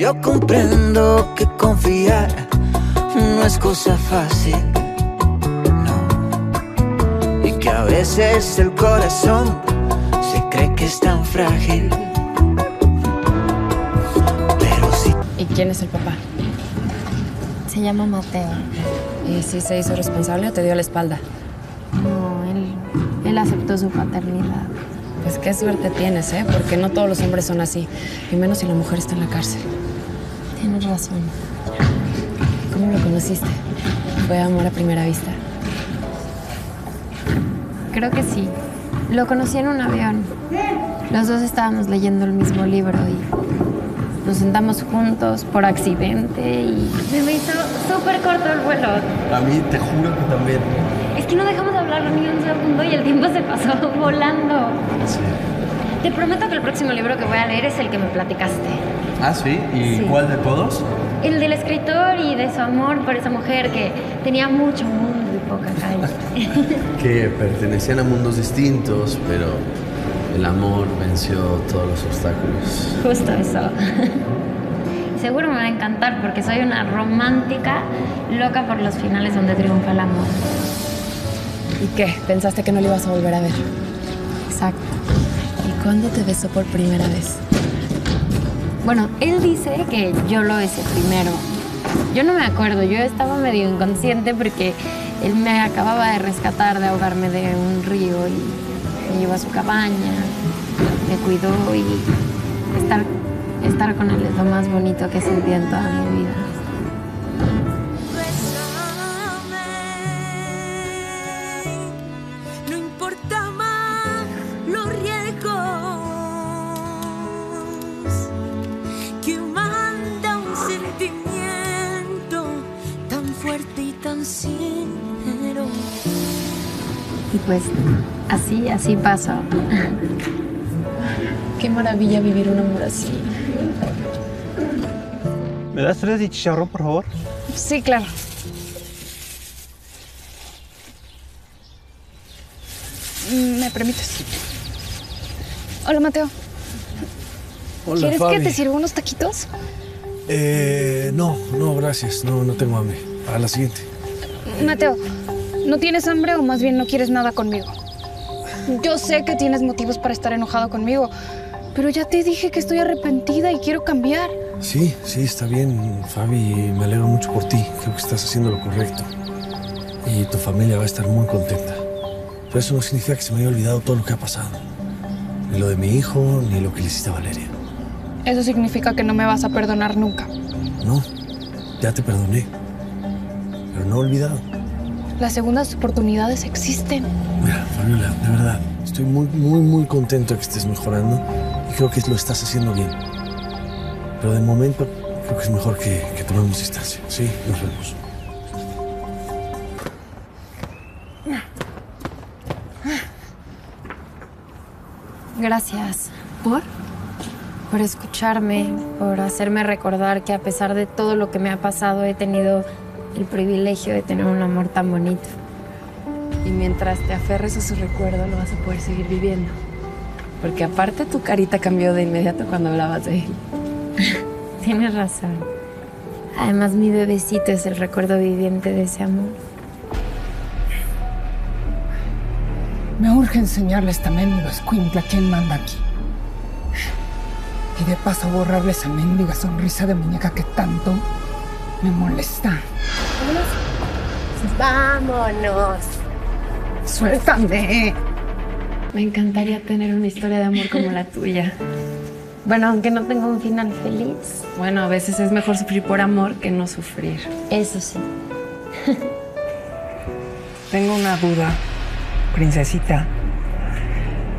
yo comprendo que confiar no es cosa fácil. No. Y que a veces el corazón se cree que es tan frágil. Pero si ¿Y quién es el papá? Se llama Mateo. ¿Y si se hizo responsable o te dio la espalda? No, él, él aceptó su paternidad. Pues qué suerte tienes, ¿eh? Porque no todos los hombres son así. Y menos si la mujer está en la cárcel. Tienes razón. ¿Cómo lo conociste? ¿Fue amor a primera vista? Creo que sí. Lo conocí en un avión. Los dos estábamos leyendo el mismo libro y nos sentamos juntos por accidente y se me hizo súper corto el vuelo. A mí te juro que también. Es que no dejamos de hablar ni un segundo y el tiempo se pasó volando. Sí. Te prometo que el próximo libro que voy a leer es el que me platicaste. Ah, sí. ¿Y Sí. cuál de todos? El del escritor y de su amor por esa mujer que tenía mucho mundo y poca calle. Que pertenecían a mundos distintos, pero el amor venció todos los obstáculos. Justo eso. Seguro me va a encantar porque soy una romántica loca por los finales donde triunfa el amor. ¿Y qué? ¿Pensaste que no lo ibas a volver a ver? Exacto. ¿Y cuándo te besó por primera vez? Bueno, él dice que yo lo besé primero. Yo no me acuerdo, yo estaba medio inconsciente porque él me acababa de rescatar de ahogarme de un río y me llevó a su cabaña, me cuidó y estar, estar con él es lo más bonito que sentido en toda mi vida. Y pues así, así pasó. Qué maravilla vivir un amor así. ¿Me das tres de chicharrón, por favor? Sí, claro. ¿Me permites? Hola, Mateo. Hola, ¿Quieres Fabi. que te sirva unos taquitos? Eh, no, no, gracias. No, no tengo hambre. A la siguiente. Mateo, ¿no tienes hambre o más bien no quieres nada conmigo? Yo sé que tienes motivos para estar enojado conmigo, pero ya te dije que estoy arrepentida y quiero cambiar. Sí, sí, está bien, Fabi. Me alegro mucho por ti. Creo que estás haciendo lo correcto. Y tu familia va a estar muy contenta. Pero eso no significa que se me haya olvidado todo lo que ha pasado. Ni lo de mi hijo, ni lo que le hiciste a Valeria. Eso significa que no me vas a perdonar nunca. No, ya te perdoné. Pero no he olvidado. Las segundas oportunidades existen. Mira, Fabiola, de verdad, estoy muy, muy, muy contento de que estés mejorando y creo que lo estás haciendo bien. Pero de momento creo que es mejor que, que tomemos distancia. Sí, nos vemos. Gracias. ¿Por? Por escucharme, por hacerme recordar que a pesar de todo lo que me ha pasado he tenido el privilegio de tener un amor tan bonito. Y mientras te aferres a su recuerdo, lo vas a poder seguir viviendo. Porque aparte tu carita cambió de inmediato cuando hablabas de él. Tienes razón. Además, mi bebecito es el recuerdo viviente de ese amor. Me urge enseñarle esta mendiga escuincla quién manda aquí. Y de paso borrarle esa mendiga sonrisa de muñeca que tanto me molesta. ¡Vámonos! ¡Suéltame! Me encantaría tener una historia de amor como la tuya. Bueno, aunque no tenga un final feliz. Bueno, a veces es mejor sufrir por amor que no sufrir. Eso sí. Tengo una duda, princesita.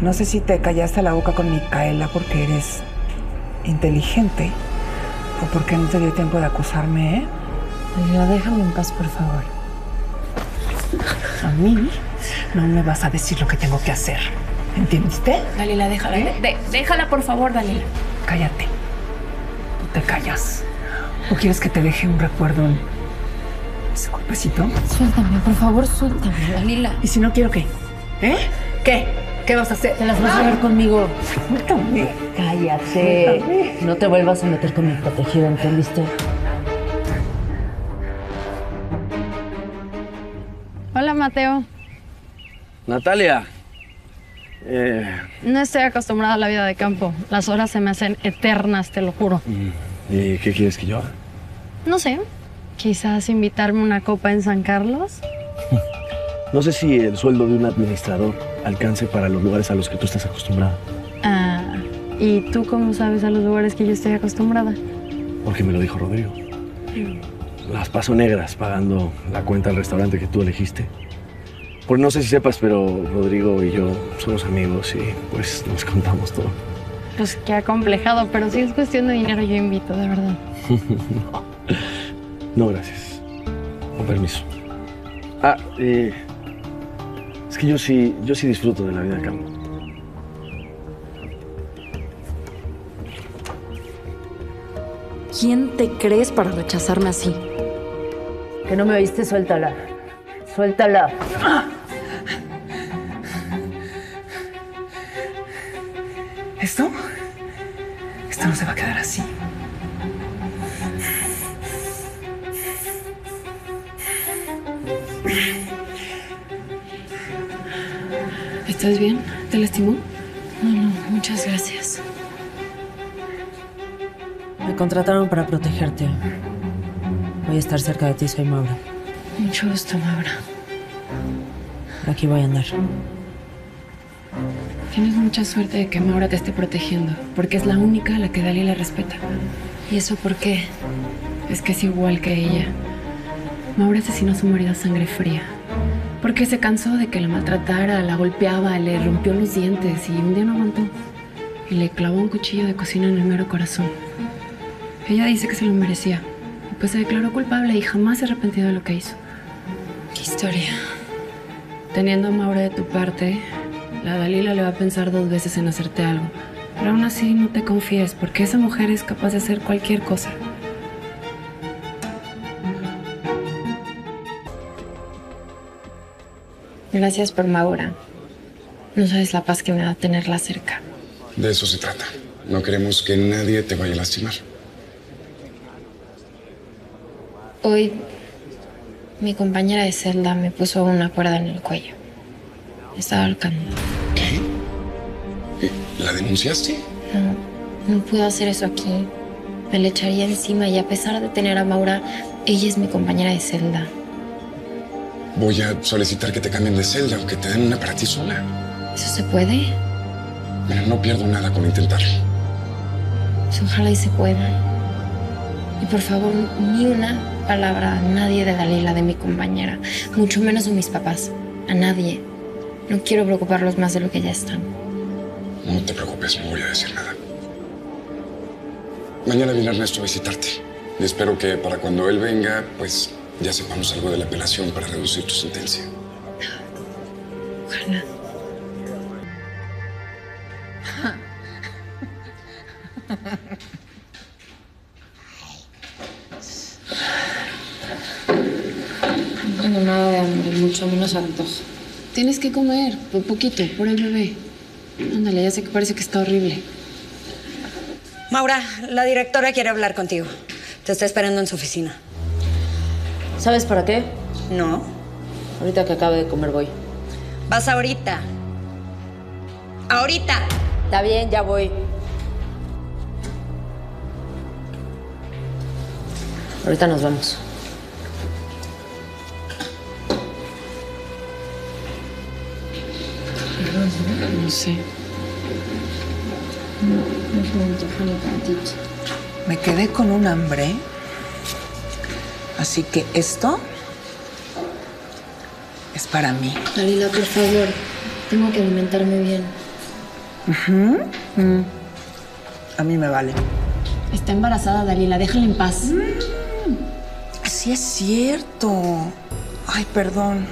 No sé si te callaste la boca con Micaela porque eres inteligente o porque no te dio tiempo de acusarme, ¿eh? Dalila, déjame en paz, por favor. A mí no me vas a decir lo que tengo que hacer. ¿Entendiste? Dalila, déjala. de- déjala, por favor, Dalila. Cállate. Tú te callas. ¿O quieres que te deje un recuerdo en ese golpecito? Suéltame, por favor, suéltame. Dalila. ¿Y si no quiero qué? ¿Eh? ¿Qué? ¿Qué vas a hacer? Te las vas a ver conmigo. Suéltame. Cállate. No te vuelvas a meter con mi protegido, ¿entendiste? Mateo. Natalia. Eh, No estoy acostumbrada a la vida de campo. Las horas se me hacen eternas, te lo juro. ¿Y qué quieres que yo haga? No sé. Quizás invitarme una copa en San Carlos. No sé si el sueldo de un administrador alcance para los lugares a los que tú estás acostumbrada. Ah, ¿y tú cómo sabes a los lugares que yo estoy acostumbrada? Porque me lo dijo Rodrigo. Las paso negras pagando la cuenta del restaurante que tú elegiste. Pues no sé si sepas, pero Rodrigo y yo somos amigos y pues nos contamos todo. Pues qué acomplejado, pero si es cuestión de dinero yo invito, de verdad. No, gracias. Con permiso. Ah, eh, es que yo sí, yo sí disfruto de la vida de campo. ¿Quién te crees para rechazarme así? Que no me oíste, suéltala. Suéltala. No, no, muchas gracias. Me contrataron para protegerte. Voy a estar cerca de ti, soy Maura. Mucho gusto, Maura. Aquí voy a andar. Tienes mucha suerte de que Maura te esté protegiendo, porque es la única a la que Dalila respeta. ¿Y eso por qué? Es que es igual que ella. Maura asesinó a su marido a sangre fría. Porque se cansó de que la maltratara, la golpeaba, le rompió los dientes y un día no aguantó. Y le clavó un cuchillo de cocina en el mero corazón. Ella dice que se lo merecía. Pues se declaró culpable y jamás se arrepintió de lo que hizo. Qué historia. Teniendo a Maura de tu parte, la Dalila le va a pensar dos veces en hacerte algo. Pero aún así no te confíes, porque esa mujer es capaz de hacer cualquier cosa. Gracias por Maura. No sabes la paz que me da tenerla cerca. De eso se trata. No queremos que nadie te vaya a lastimar. Hoy mi compañera de celda me puso una cuerda en el cuello. Me estaba ahorcando. ¿La denunciaste? No, no puedo hacer eso aquí. Me le echaría encima y a pesar de tener a Maura, ella es mi compañera de celda. Voy a solicitar que te cambien de celda o que te den una para ti sola. ¿Eso se puede? Mira, no pierdo nada con intentarlo. Pues ojalá y se pueda. Y por favor, ni una palabra a nadie de Dalila, de mi compañera. Mucho menos a mis papás. A nadie. No quiero preocuparlos más de lo que ya están. No te preocupes, no voy a decir nada. Mañana viene Ernesto a visitarte. Y espero que para cuando él venga, pues ya sepamos algo de la apelación para reducir tu sentencia. Ojalá. No tengo nada de hambre, mucho menos antojo. Tienes que comer, por poquito, por el bebé. Ándale, ya sé que parece que está horrible. Maura, la directora quiere hablar contigo. Te está esperando en su oficina. ¿Sabes para qué? No. Ahorita que acabe de comer voy. Vas ahorita. Ahorita. Está bien, ya voy. Ahorita nos vamos. No sé. No, no tantito. Me quedé con un hambre. Así que esto es para mí. Dalila, por favor. Tengo que alimentarme bien. Mm. A mí me vale. Está embarazada, Dalila, déjala en paz. Sí es cierto. Ay, perdón.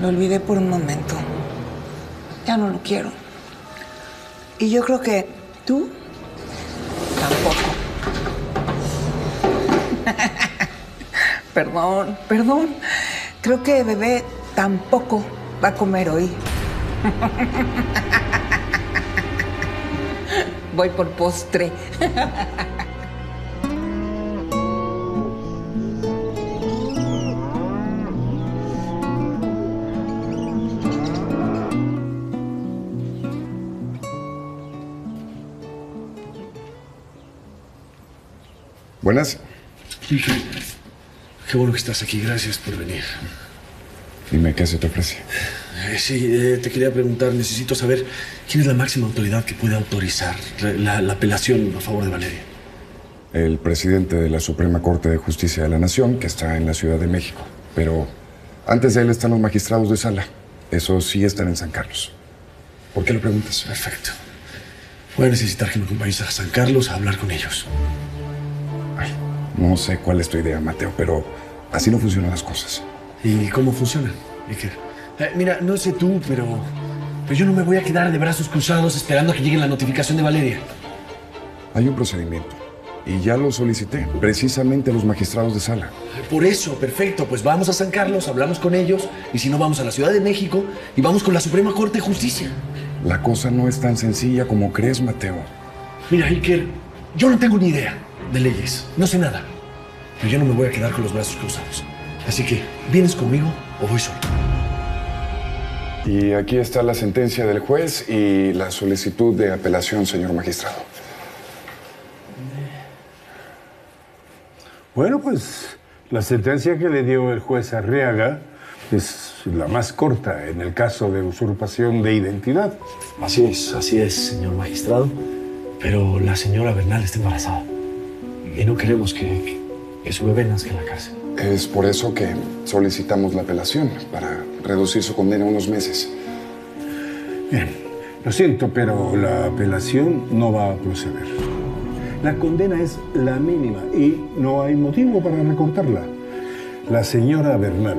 Lo olvidé por un momento. Ya no lo quiero. Y yo creo que tú perdón, perdón. Creo que bebé tampoco va a comer hoy. Voy por postre. Buenas. Qué bueno que estás aquí. Gracias por venir. Dime qué se te ofrece. Eh, sí, eh, te quería preguntar, necesito saber quién es la máxima autoridad que puede autorizar la, la apelación a favor de Valeria. El presidente de la Suprema Corte de Justicia de la Nación, que está en la Ciudad de México. Pero antes de él están los magistrados de sala. Esos sí están en San Carlos. ¿Por qué lo preguntas? Perfecto. Voy a necesitar que me acompañes a San Carlos a hablar con ellos. No sé cuál es tu idea, Mateo, pero así no funcionan las cosas. ¿Y cómo funcionan, Iker? Eh, mira, no sé tú, pero, pero yo no me voy a quedar de brazos cruzados esperando a que llegue la notificación de Valeria. Hay un procedimiento. Y ya lo solicité, precisamente a los magistrados de sala. Por eso, perfecto. Pues vamos a San Carlos, hablamos con ellos, y si no, vamos a la Ciudad de México y vamos con la Suprema Corte de Justicia. La cosa no es tan sencilla como crees, Mateo. Mira, Iker, yo no tengo ni idea de leyes, no sé nada. Pero yo no me voy a quedar con los brazos cruzados. Así que, ¿vienes conmigo o voy solo? Y aquí está la sentencia del juez y la solicitud de apelación, señor magistrado. Bueno, pues la sentencia que le dio el juez Arriaga es la más corta en el caso de usurpación de identidad. Así es, así es, señor magistrado. Pero la señora Bernal está embarazada. Y no queremos que, que su bebé nazca en la cárcel. Es por eso que solicitamos la apelación, para reducir su condena a unos meses. Bien, lo siento, pero la apelación no va a proceder. La condena es la mínima y no hay motivo para recortarla. La señora Bernal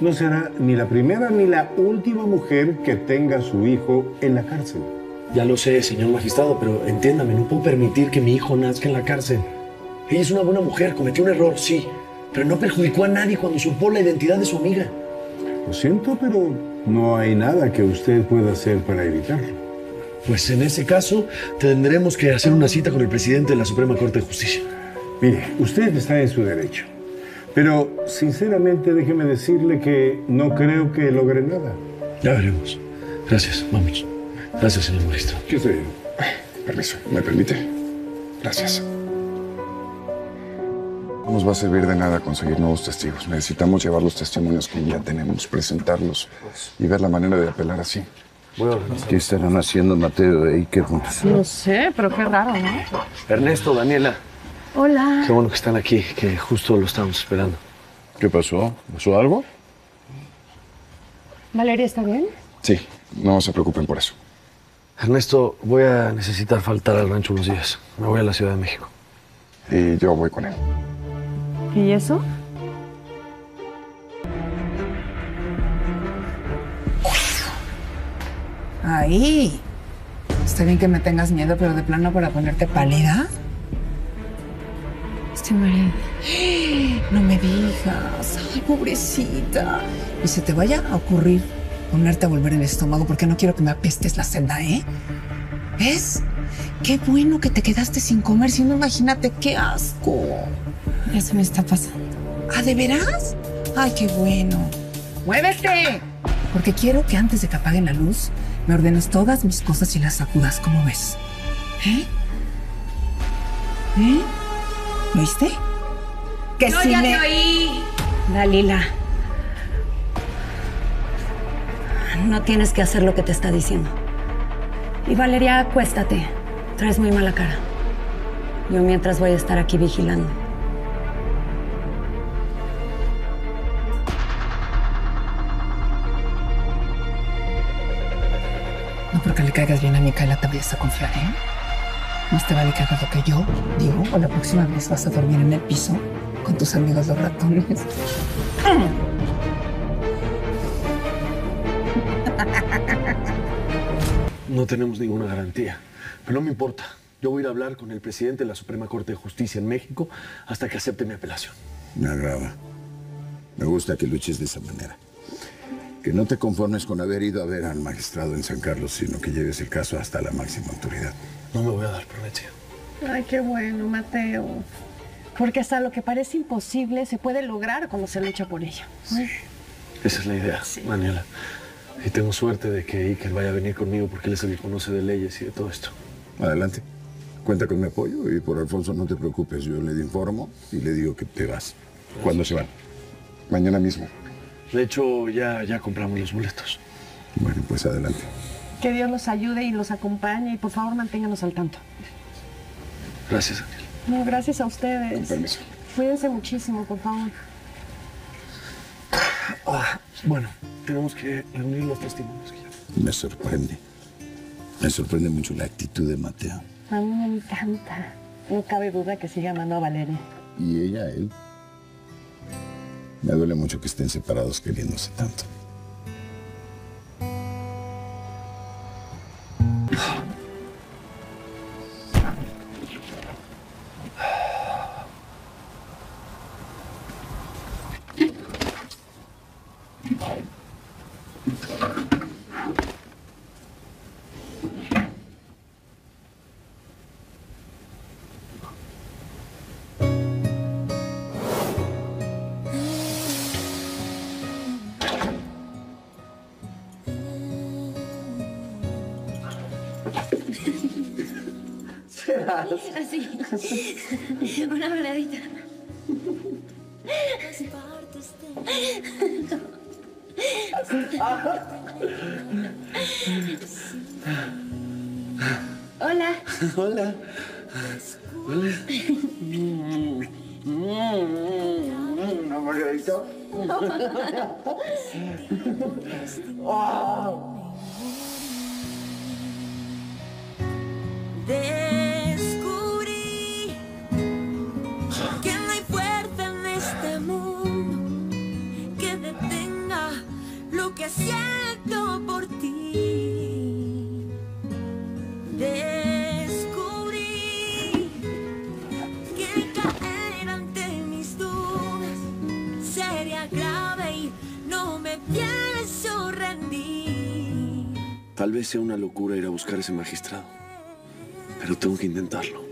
no será ni la primera ni la última mujer que tenga a su hijo en la cárcel. Ya lo sé, señor magistrado, pero entiéndame, no puedo permitir que mi hijo nazca en la cárcel. Ella es una buena mujer, cometió un error, sí, pero no perjudicó a nadie cuando usurpó la identidad de su amiga. Lo siento, pero no hay nada que usted pueda hacer para evitarlo. Pues en ese caso tendremos que hacer una cita con el presidente de la Suprema Corte de Justicia. Mire, usted está en su derecho. Pero sinceramente déjeme decirle que no creo que logre nada. Ya veremos. Gracias, vamos. Gracias, señor magistrado. ¿Qué sé? Permiso, ¿me permite? Gracias. No nos va a servir de nada conseguir nuevos testigos. Necesitamos llevar los testimonios que ya tenemos, presentarlos y ver la manera de apelar así. ¿Qué estarán haciendo Mateo e Iker juntos? No sé, pero qué raro, ¿no? Ernesto, Daniela, Hola. qué bueno que están aquí, que justo lo estábamos esperando. ¿Qué pasó? ¿Pasó algo? ¿Valeria está bien? Sí, no se preocupen por eso. Ernesto, voy a necesitar faltar al rancho unos días. Me voy a la Ciudad de México. Y yo voy con él. ¿Y eso? Ahí. Está bien que me tengas miedo, pero de plano para ponerte pálida. Estoy mareada. No me digas. Ay, pobrecita. Y se te vaya a ocurrir ponerte a volver el estómago porque no quiero que me apestes la celda, ¿eh? ¿Ves? Qué bueno que te quedaste sin comer, si no, imagínate qué asco. Ya se me está pasando. ¿Ah, de veras? Ay, qué bueno. ¡Muévete! Porque quiero que antes de que apaguen la luz, me ordenes todas mis cosas y las sacudas, ¿cómo ves? ¿Eh? ¿Eh? ¿Lo oíste? Que No, si ya te oí. Dalila. No tienes que hacer lo que te está diciendo. Y Valeria, acuéstate. Traes muy mala cara. Yo mientras voy a estar aquí vigilando. No porque le caigas bien a Micaela te vayas a confiar, ¿eh? Más te vale que hagas lo que yo digo o la próxima vez vas a dormir en el piso con tus amigos los ratones. No tenemos ninguna garantía, pero no me importa. Yo voy a ir a hablar con el presidente de la Suprema Corte de Justicia en México hasta que acepte mi apelación. Me agrada. Me gusta que luches de esa manera. Que no te conformes con haber ido a ver al magistrado en San Carlos, sino que lleves el caso hasta la máxima autoridad. No me voy a dar prometido. Ay, qué bueno, Mateo. Porque hasta lo que parece imposible se puede lograr cuando se lucha por ello. Esa es la idea, Daniela. Y tengo suerte de que Iker vaya a venir conmigo porque él es el que conoce de leyes y de todo esto. Adelante. Cuenta con mi apoyo y por Alfonso no te preocupes. Yo le informo y le digo que te vas. ¿Cuándo se van? Mañana mismo. De hecho, ya, ya compramos los boletos. Bueno, pues adelante. Que Dios los ayude y los acompañe y por favor manténganos al tanto. Gracias, Daniel. No, gracias a ustedes. Con permiso. Cuídense muchísimo, por favor. Ah, bueno, tenemos que reunir los testimonios. Me sorprende. Me sorprende mucho la actitud de Mateo. A mí me encanta. No cabe duda que siga amando a Valeria. Y ella a él. Me duele mucho que estén separados queriéndose tanto. Así. Una voladita. Hola. Hola. Hola. Descubrí siento por ti. Descubrí que caer ante mis dudas sería grave y no me pienso rendir. Tal vez sea una locura ir a buscar a ese magistrado, pero tengo que intentarlo.